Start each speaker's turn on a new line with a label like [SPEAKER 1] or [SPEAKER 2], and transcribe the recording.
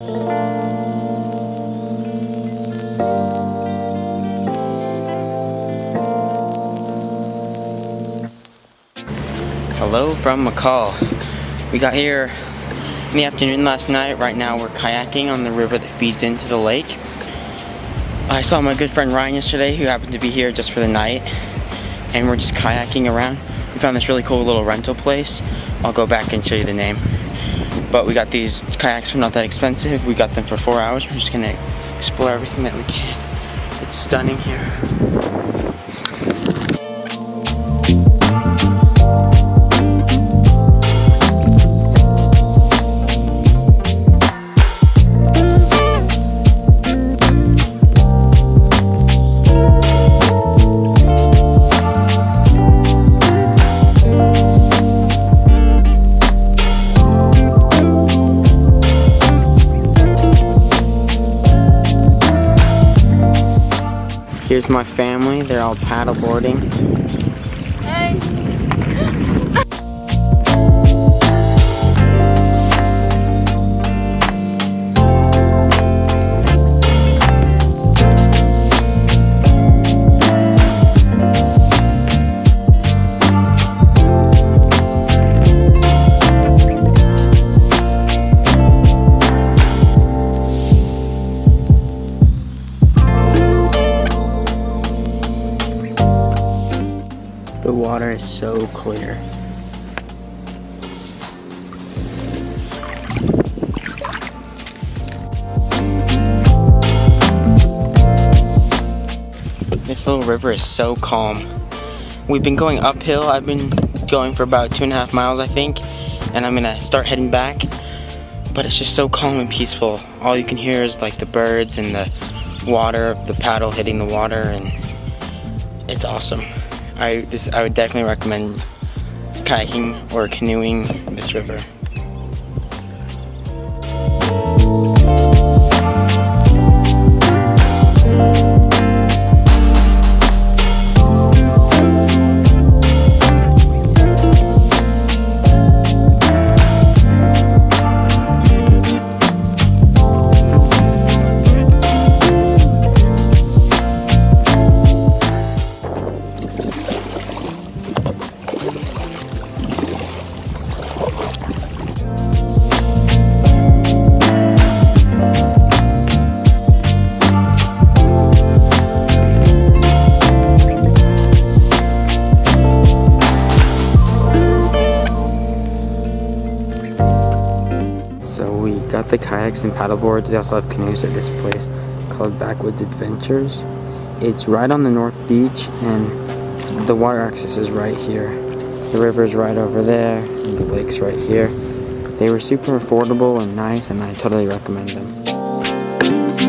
[SPEAKER 1] Hello from McCall. We got here in the afternoon last night. Right now we're kayaking on the river that feeds into the lake. I saw my good friend Ryan yesterday who happened to be here just for the night and we're just kayaking around. We found this really cool little rental place. I'll go back and show you the name. But we got these kayaks for not that expensive. We got them for four hours. We're just gonna explore everything that we can. It's stunning here. Here's my family. They're all paddleboarding. The water is so clear. This little river is so calm. We've been going uphill. I've been going for about two and a half miles, I think, and I'm gonna start heading back. But it's just so calm and peaceful. All you can hear is like the birds and the water, the paddle hitting the water, and it's awesome. I this I would definitely recommend kayaking or canoeing this river. We got the kayaks and paddleboards. They also have canoes at this place called Backwoods Adventures. It's right on the North Beach and the water access is right here. The river's right over there and the lake's right here. They were super affordable and nice and I totally recommend them.